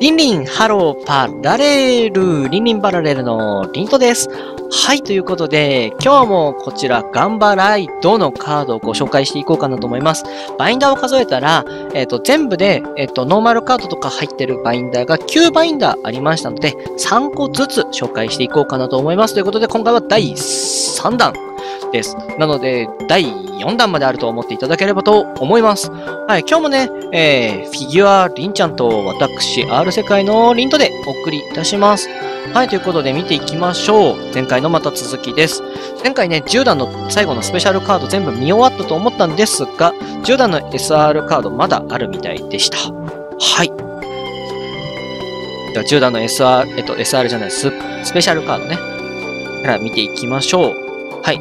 リンリン、ハロー、パラレル、リンリンパラレルのリントです。はい、ということで、今日もこちら、ガンバライドのカードをご紹介していこうかなと思います。バインダーを数えたら、えっ、ー、と、全部で、えっ、ー、と、ノーマルカードとか入ってるバインダーが9バインダーありましたので、3個ずつ紹介していこうかなと思います。ということで、今回は第3弾です。なので、第4弾まであると思っていただければと思います。はい、今日もね、えー、フィギュアリンちゃんと私、R 世界のリントでお送りいたします。はい、ということで見ていきましょう。前回のまた続きです。前回ね、10段の最後のスペシャルカード全部見終わったと思ったんですが、10段の SR カードまだあるみたいでした。はい。では10段の SR、えっと、SR じゃないス、スペシャルカードね。から見ていきましょう。はい。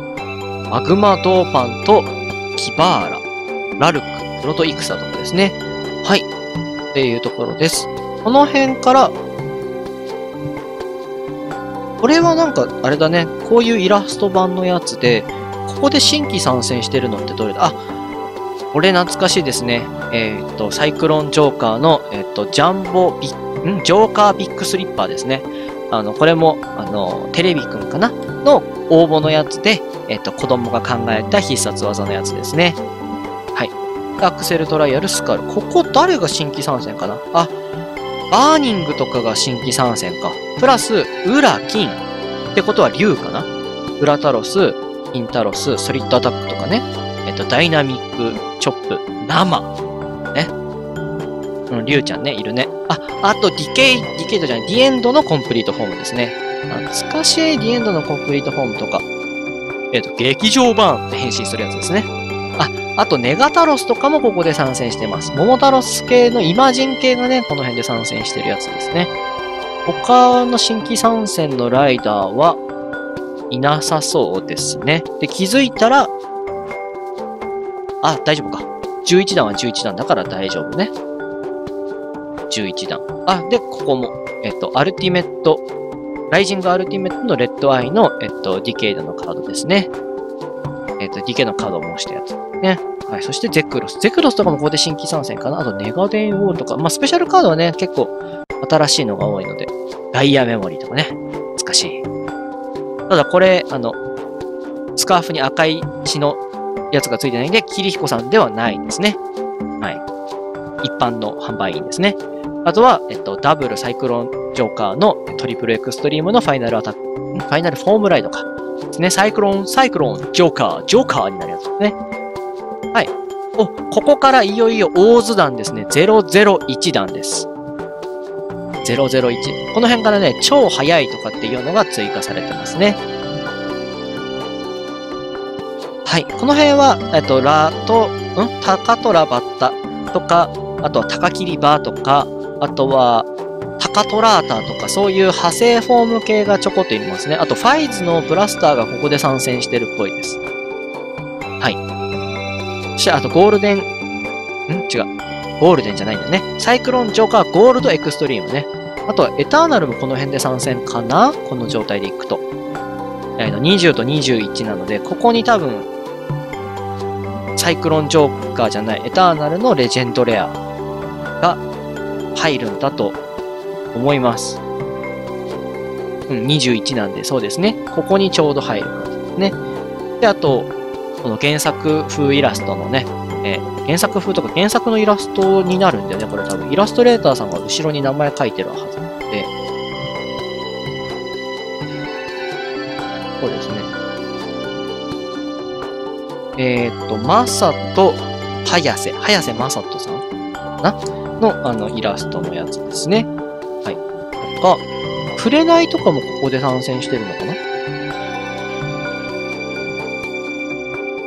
マグマドーパンとキバーラ、ラルク、プロトイクサとかですね。はい。っていうところです。この辺からこれはなんか、あれだね、こういうイラスト版のやつで、ここで新規参戦してるのってどれだ？あ、これ懐かしいですね。えっ、と、サイクロンジョーカーの、えっ、と、ジャンボビッん？ジョーカービッグスリッパーですね。あの、これも、あの、テレビくんかな？の応募のやつで、えっ、と、子供が考えた必殺技のやつですね。はい。アクセルトライアルスカル。ここ誰が新規参戦かな？あ、バーニングとかが新規参戦か。プラス、ウラ、金。ってことは竜かな？ウラタロス、インタロス、ソリッドアタックとかね。えっと、ダイナミック、チョップ、生。うん、竜ちゃんね、いるね。あ、あと、ディケイ、ディケイドじゃない、ディエンドのコンプリートフォームですね。懐かしいディエンドのコンプリートフォームとか。えっと、劇場版って変身するやつですね。あ、あと、ネガタロスとかもここで参戦してます。モモタロス系のイマジン系がね、この辺で参戦してるやつですね。他の新規参戦のライダーはいなさそうですね。で、気づいたら、あ、大丈夫か。11段は11段だから大丈夫ね。11段。あ、で、ここも、えっと、アルティメット、ライジングアルティメットのレッドアイの、えっと、ディケイドのカードですね。えっと、ディケイドのカードを申したやつ。ね。はい。そしてゼクロス。ゼクロスとかもここで新規参戦かな？あとネガデンウォールとか。まあ、スペシャルカードはね、結構新しいのが多いので。ダイヤメモリーとかね。懐かしい。ただこれ、あの、スカーフに赤い血のやつがついてないんで、キリヒコさんではないですね。はい。一般の販売員ですね。あとは、えっと、ダブルサイクロンジョーカーのトリプルエクストリームのファイナルアタック、ファイナルフォームライドか。ですね。サイクロン、サイクロン、ジョーカー、ジョーカーになるやつですね。はい。お、ここからいよいよ大津団ですね。001段です。001。この辺からね、超速いとかっていうのが追加されてますね。はい。この辺は、えっと、ラと、ん？タカトラバッタとか、あとはタカキリバーとか、あとは、タカトラータとか、そういう派生フォーム系がちょこっといますね。あと、ファイズのブラスターがここで参戦してるっぽいです。はい。そして、あと、ゴールデン、ん？違う。ゴールデンじゃないんだよね。サイクロンジョーカーゴールドエクストリームね。あとはエターナルもこの辺で参戦かな？この状態でいくと。えー、20と21なので、ここに多分、サイクロンジョーカーじゃない、エターナルのレジェンドレア入るんだと思います。うん、21なんで、そうですね。ここにちょうど入る感じですね。で、あと、この原作風イラストのね、えー、原作風とか原作のイラストになるんだよね、これ多分。イラストレーターさんが後ろに名前書いてるはずなので。そうですね。えー、っと、まさと、はやせ、はやせまさとさんな？の、あの、イラストのやつですね。はい。とか、くれないとかもここで参戦してるのかな？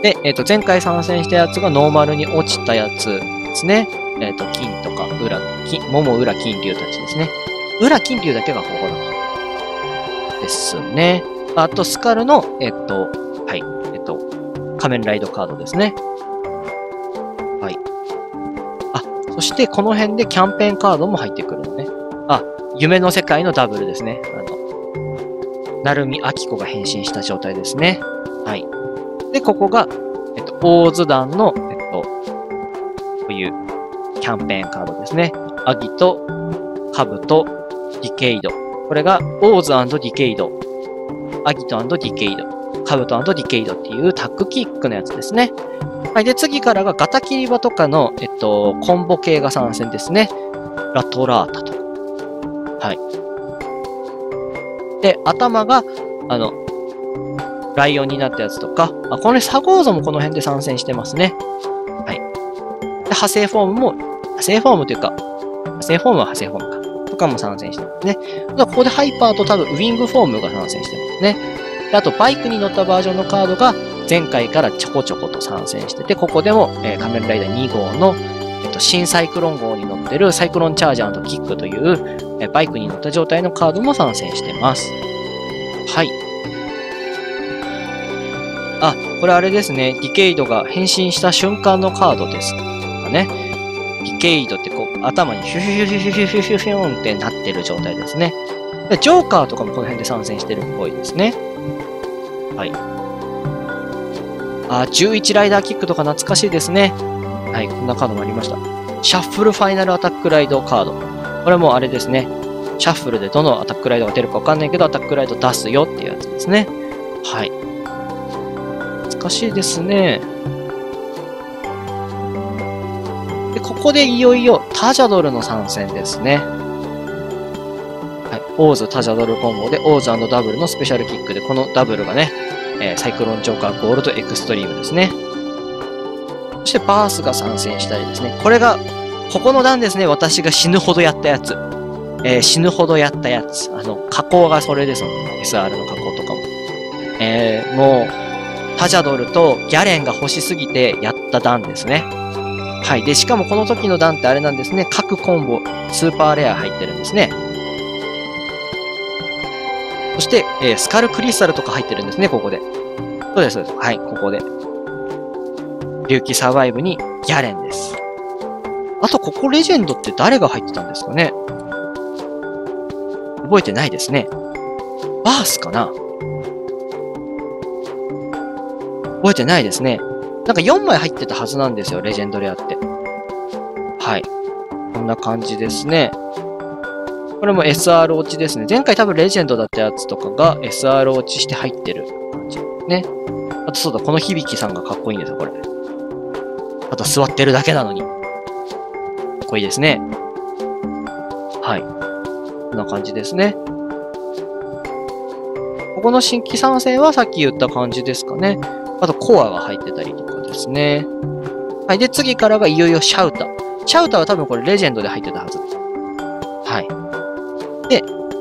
で、えっ、ー、と、前回参戦したやつがノーマルに落ちたやつですね。えっ、ー、と、金とか、裏、金、桃裏金龍たちですね。裏金龍だけがここだですね。あと、スカルの、えっ、ー、と、はい、えっ、と、仮面ライドカードですね。そしてこの辺でキャンペーンカードも入ってくるのね。あ、夢の世界のダブルですね。あの、なるみあきこが変身した状態ですね。はい。で、ここが、えっと、大津団の、えっと、こういうキャンペーンカードですね。アギト、カブトディケイド。これがオーズディケイド。アギトディケイド。カブトディケイドっていうタッグキックのやつですね。はい。で、次からがガタキリバとかの、えっと、コンボ系が参戦ですね。ラトラータと。はい。で、頭が、あの、ライオンになったやつとか、あ、このサゴーゾもこの辺で参戦してますね。はい。で、派生フォームも、派生フォームというか、派生フォームは派生フォームか。とかも参戦してますね。ここでハイパーと多分ウィングフォームが参戦してますね。であと、バイクに乗ったバージョンのカードが前回からちょこちょこと参戦してて、ここでも、えー、仮面ライダー2号の、えっと、新サイクロン号に乗ってるサイクロンチャージャーキックという、え、バイクに乗った状態のカードも参戦してます。はい。あ、これあれですね。ディケイドが変身した瞬間のカードですかね。ディケイドってこう、頭にヒュヒュヒュヒュヒュヒュヒュヒュンってなってる状態ですね。ジョーカーとかもこの辺で参戦してるっぽいですね。はい。あ、11ライダーキックとか懐かしいですね。はい、こんなカードもありました。シャッフルファイナルアタックライドカード。これもあれですね。シャッフルでどのアタックライドが出るかわかんないけど、アタックライド出すよっていうやつですね。はい。難しいですね。で、ここでいよいよタジャドルの参戦ですね。はい。オーズ、タジャドルコンボで、オーズダブルのスペシャルキックで、このダブルがね、えー、サイクロンジョーカーゴールドエクストリームですね。そしてバースが参戦したりですね。これが、ここの段ですね。私が死ぬほどやったやつ。えー、死ぬほどやったやつ。あの、加工がそれですもん。SR の加工とかも。えー、もう、タジャドルとギャレンが欲しすぎてやった段ですね。はい。で、しかもこの時の段ってあれなんですね。各コンボ、スーパーレア入ってるんですね。そして、えー、スカルクリスタルとか入ってるんですね、ここで。そうです、そうです。はい、ここで。竜気サバイブにギャレンです。あと、ここレジェンドって誰が入ってたんですかね？覚えてないですね。バースかな？覚えてないですね。なんか4枚入ってたはずなんですよ、レジェンドレアって。はい。こんな感じですね。これも SR 落ちですね。前回多分レジェンドだったやつとかが SR 落ちして入ってる感じね。あとそうだ、この響さんがかっこいいんですよ、これ。あと座ってるだけなのに。かっこいいですね。はい。こんな感じですね。ここの新規参戦はさっき言った感じですかね。あとコアが入ってたりとかですね。はい。で、次からがいよいよシャウター。シャウターは多分これレジェンドで入ってたはず。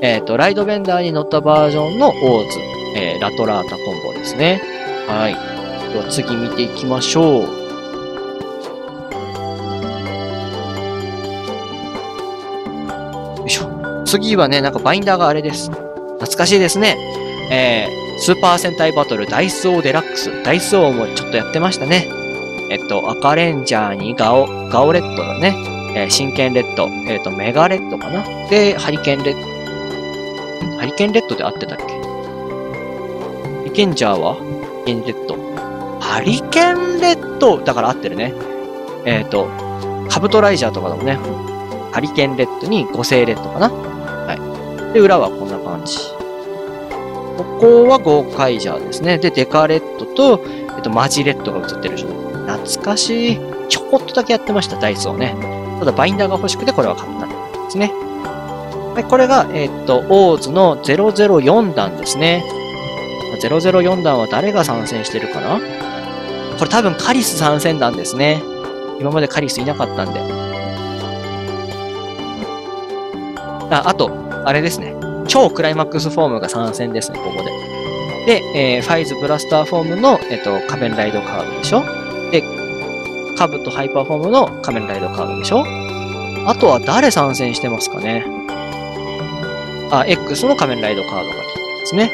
えっ、ー、と、ライドベンダーに乗ったバージョンのオーズ、えー、ラトラータコンボですね。はい。では次見ていきましょう。よいしょ。次はね、なんかバインダーがあれです。懐かしいですね。えー、スーパー戦隊バトルダイスオーデラックス。ダイスオーもちょっとやってましたね。えっと、アカレンジャーにガオ、ガオレッドだね。えー、シンケンレッド。えっ、と、メガレッドかな。で、ハリケンレッド。ハリケンレッドで合ってたっけ？ハリケンジャーは？ハリケンレッド。ハリケンレッドだから合ってるね。えっ、ー、と、カブトライジャーとかだもんね。ハリケンレッドにゴセイレッドかな。はい。で、裏はこんな感じ。ここはゴーカイジャーですね。で、デカレッドと、えっと、マジレッドが映ってるでしょ。懐かしい。ちょこっとだけやってました、ダイスをね。ただ、バインダーが欲しくてこれは買ったんですね。はい、これが、えっと、オーズの004弾ですね。004弾は誰が参戦してるかな？これ多分カリス参戦弾ですね。今までカリスいなかったんで。あ、あと、あれですね。超クライマックスフォームが参戦ですね、ここで。で、えー、ファイズブラスターフォームの、えっ、と、仮面ライドカードでしょ？で、カブトハイパーフォームの仮面ライドカードでしょ？あとは誰参戦してますかね？あ、X の仮面ライドカードが来てですね。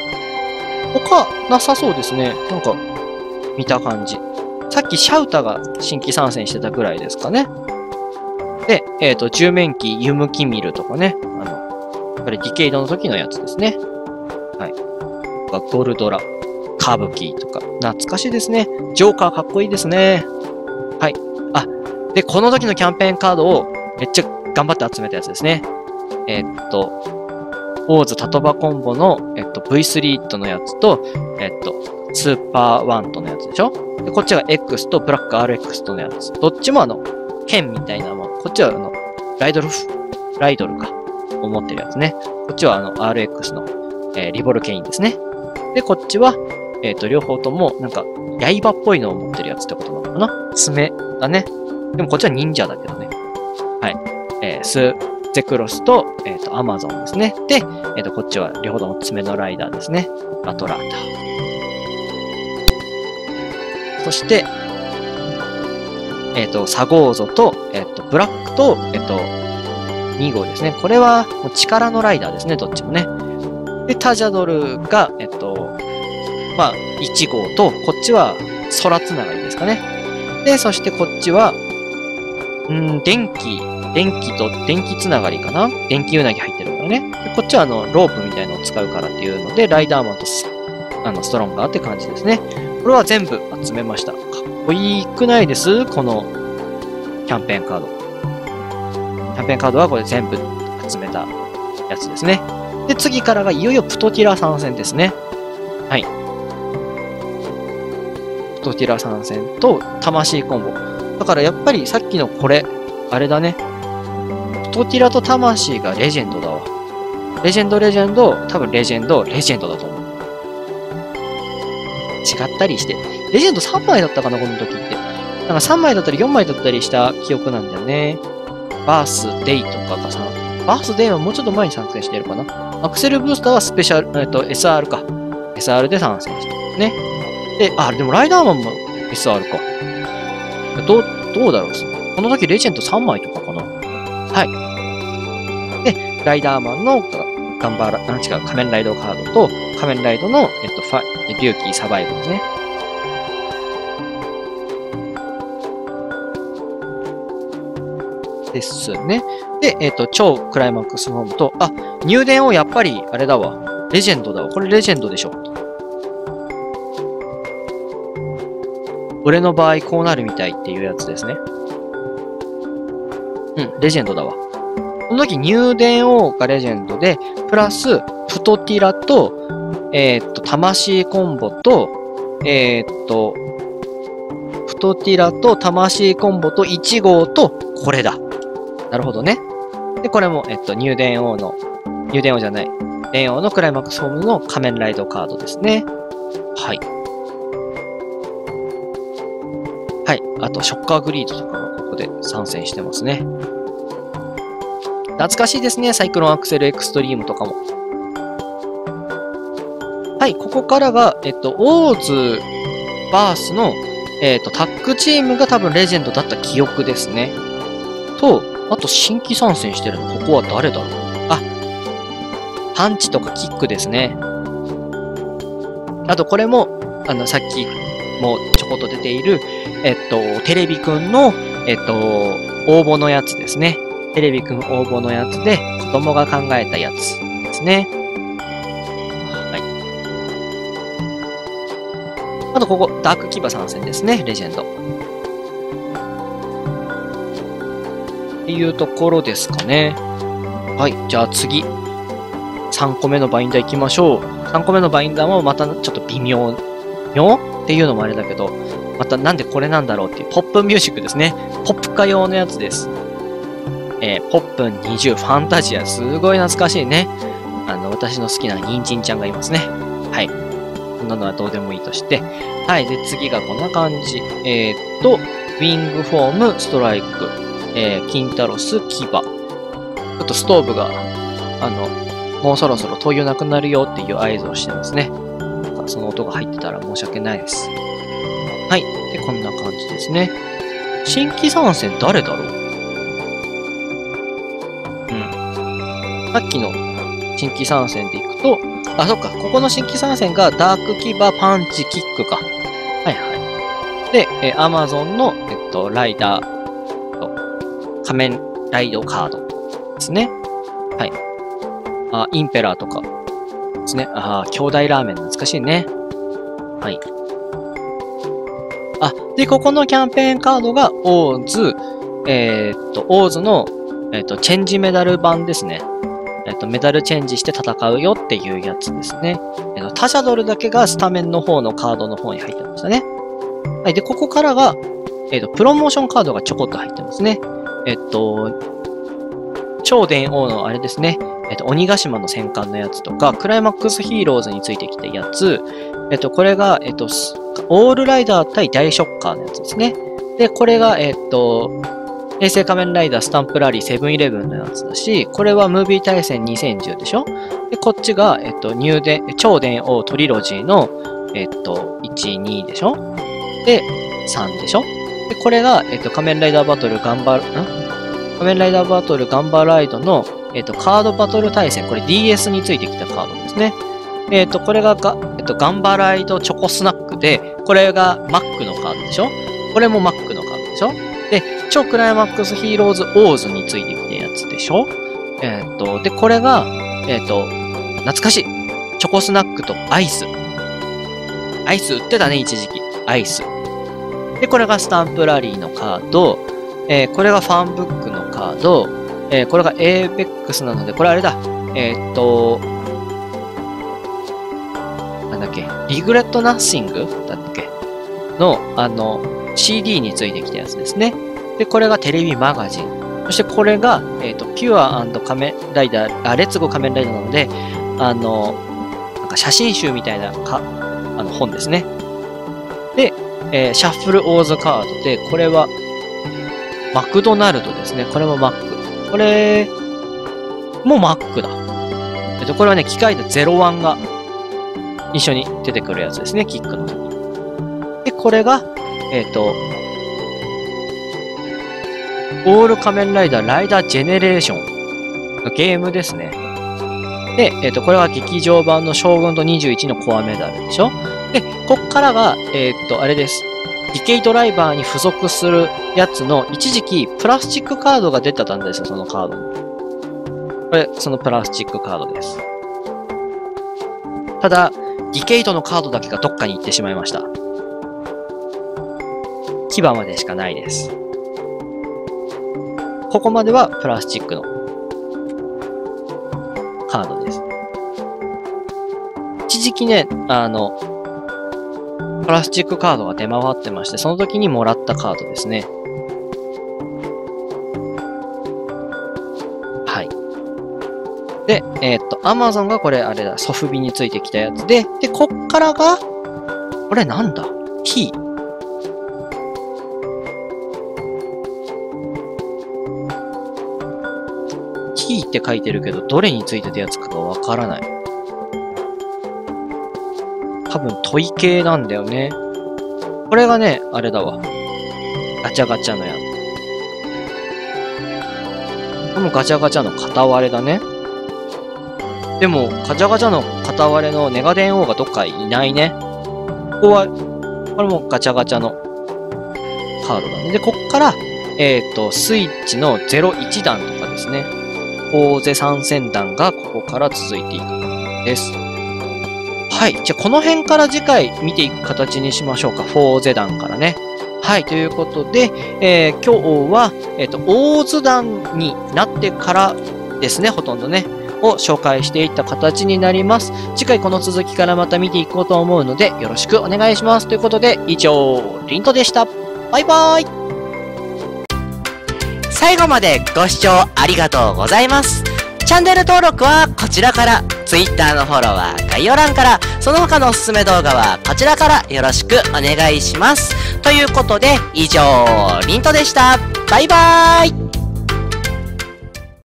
他、なさそうですね。なんか、見た感じ。さっきシャウタが新規参戦してたぐらいですかね。で、えっ、ー、と、10面機ユムキミルとかね、あの、これディケイドの時のやつですね。はい。ゴルドラ、カブキとか、懐かしいですね。ジョーカーかっこいいですね。はい。あ、で、この時のキャンペーンカードをめっちゃ頑張って集めたやつですね。えっと、オーズタトバコンボの、えっと、V3 とのやつと、えっと、スーパーワンとのやつでしょ？で、こっちが X とブラック RX とのやつ。どっちもあの、剣みたいなもん。こっちはあの、ライドルフ、ライドルか。思ってるやつね。こっちはあの、RX の、えー、リボルケインですね。で、こっちは、えっ、ー、と、両方とも、なんか、刃っぽいのを持ってるやつってことなのかな？爪だね。でもこっちは忍者だけどね。はい。えー、スゼクロスと、えっ、ー、と、アマゾンですね。で、えっ、ー、と、こっちは両方とも爪のライダーですね。バトラータそして、えっ、と、サゴーゾと、えっ、と、ブラックと、えっ、と、2号ですね。これは、力のライダーですね、どっちもね。で、タジャドルが、えっと、まあ、1号と、こっちは空つながりですかね。で、そしてこっちは、うん、電気電気と電気つながりかな？電気うなぎ入ってるからね。こっちはあの、ロープみたいのを使うからっていうので、ライダーマンとあの、ストロンガーって感じですね。これは全部集めました。かっこいいくないです？この、キャンペーンカード。キャンペーンカードはこれ全部集めたやつですね。で、次からがいよいよプトティラ参戦ですね。はい。プトティラ参戦と魂コンボ。だからやっぱりさっきのこれ、あれだね。トティラと魂がレジェンドだわ。レジェンド、レジェンド、多分レジェンド、レジェンドだと思う。違ったりして。レジェンド3枚だったかな、この時って。なんか3枚だったり4枚だったりした記憶なんだよね。バースデイとかがさ、バースデイはもうちょっと前に参戦してるかな。アクセルブースターはスペシャル、えっと、SR か。SR で参戦してるね。で、あ、でもライダーマンも SR か。どう、どうだろうこの時レジェンド3枚とか。はい。で、ライダーマンのガンバーラ、なん違う、仮面ライドカードと、仮面ライドの、えっと、ファ、リューキーサバイブですね。ですね。で、えっ、と、超クライマックスフォームと、あ、入電をやっぱり、あれだわ。レジェンドだわ。これレジェンドでしょ。俺の場合こうなるみたいっていうやつですね。レジェンドだわ。この時、入電王がレジェンドで、プラス、プトティラと、えー、っと、魂コンボと、えー、っと、プトティラと魂コンボと1号と、これだ。なるほどね。で、これも、えっと、入電王の、入電王じゃない、電王のクライマックスフォームの仮面ライドカードですね。はい。はい。あと、ショッカーグリードとかがここで参戦してますね。懐かしいですね。サイクロンアクセルエクストリームとかも。はい、ここからが、えっと、オーズ、バースの、えっと、タッグチームが多分レジェンドだった記憶ですね。と、あと新規参戦してるの、ここは誰だろうあ、パンチとかキックですね。あと、これも、あの、さっきもちょこっと出ている、えっと、テレビくんの、えっと、応募のやつですね。テレビくん応募のやつで、子供が考えたやつですね。はい。あとここ、ダークキバ参戦ですね、レジェンド。っていうところですかね。はい、じゃあ次。3個目のバインダー行きましょう。3個目のバインダーもまたちょっと微妙。妙？っていうのもあれだけど、またなんでこれなんだろうっていうポップミュージックですね。ポップ歌用のやつです。えー、ポップン20ファンタジア、すごい懐かしいね。あの、私の好きなニンジンちゃんがいますね。はい。こんなのはどうでもいいとして。はい。で、次がこんな感じ。えー、っと、ウィングフォーム、ストライク、えー、キンタロス、キバ。ちょっとストーブが、あの、もうそろそろ灯油なくなるよっていう合図をしてますね。その音が入ってたら申し訳ないです。はい。で、こんな感じですね。新規参戦誰だろう？さっきの新規参戦でいくと、あ、そっか、ここの新規参戦がダークキバ、パンチ、キックか。はいはい。で、えー、アマゾンの、えっと、ライダー、仮面ライドカードですね。はい。あ、インペラーとかですね。あ、兄弟ラーメン懐かしいね。はい。あ、で、ここのキャンペーンカードが、オーズ、えー、っと、オーズの、えー、っと、チェンジメダル版ですね。えっと、メダルチェンジして戦うよっていうやつですね。えっと、タシャドルだけがスタメンの方のカードの方に入ってましたね。はい。で、ここからが、えっと、プロモーションカードがちょこっと入ってますね。えっと、超電王のあれですね。えっと、鬼ヶ島の戦艦のやつとか、クライマックスヒーローズについてきたやつ、えっと、これが、えっと、オールライダー対大ショッカーのやつですね。で、これが、えっと、平成仮面ライダースタンプラリーセブンイレブンのやつだし、これはムービー対戦2010でしょ？で、こっちが、えっと、ニューデ、超電王トリロジーの、えっと、1、2でしょ？で、3でしょ？で、これが、えっと、仮面ライダーバトル頑張る、ん？仮面ライダーバトルガンバライドの、えっと、カードバトル対戦。これ DS についてきたカードですね。えっと、これがが、えっと、ガンバライドチョコスナックで、これが Mac のカードでしょ？これも Mac のカードでしょ？クライマックスヒーローズオーズについてきたやつでしょ？えっと、で、これが、えっと、懐かしい。チョコスナックとアイス。アイス売ってたね、一時期。アイス。で、これがスタンプラリーのカード。えー、これがファンブックのカード。えー、これが ABEX なので、これあれだ。えー、っと、なんだっけ、リグレットナッシング？だっけ？の、あの、CD についてきたやつですね。で、これがテレビマガジン。そしてこれが、えっ、と、ピュア仮面ライダー、あ、レッツゴ仮面ライダーなので、あの、なんか写真集みたいなか、あの本ですね。で、えー、シャッフルオーズカードで、これは、マクドナルドですね。これもマック。これ、もマックだ。えっと、これはね、機械で01が一緒に出てくるやつですね、キックの時。で、これが、えっ、と、オール仮面ライダーライダージェネレーションのゲームですね。で、えっ、と、これは劇場版の将軍と21のコアメダルでしょ？で、こっからが、えっ、と、あれです。ディケイドライバーに付属するやつの、一時期プラスチックカードが出てたんですよ、そのカード。これ、そのプラスチックカードです。ただ、ディケイドのカードだけがどっかに行ってしまいました。牙までしかないです。ここまではプラスチックのカードです。一時期ね、あの、プラスチックカードが出回ってまして、その時にもらったカードですね。はい。で、えー、っと、アマゾンがこれ、あれだ、ソフビについてきたやつで、で、こっからが、これなんだ ?T。って書いてるけど、どれについてたやつかがわからない。多分問い系なんだよね。これがね、あれだわ。ガチャガチャのやつ。このガチャガチャの片割れだね。でも、ガチャガチャの片割れのネガデン王がどっかいないね。ここは、これもガチャガチャのカードだね。で、こっから、えっ、ー、と、スイッチの01段とかですね。大勢参戦団がここから続いていくです。はい。じゃあ、この辺から次回見ていく形にしましょうか。フォーゼ団からね。はい。ということで、えー、今日は、えっ、ー、と、大津団になってからですね、ほとんどね。を紹介していった形になります。次回この続きからまた見ていこうと思うので、よろしくお願いします。ということで、以上、リントでした。バイバーイ最後までご視聴ありがとうございます。チャンネル登録はこちらから、Twitter のフォローは概要欄から、その他のおすすめ動画はこちらからよろしくお願いします。ということで、以上、リントでした。バイバーイ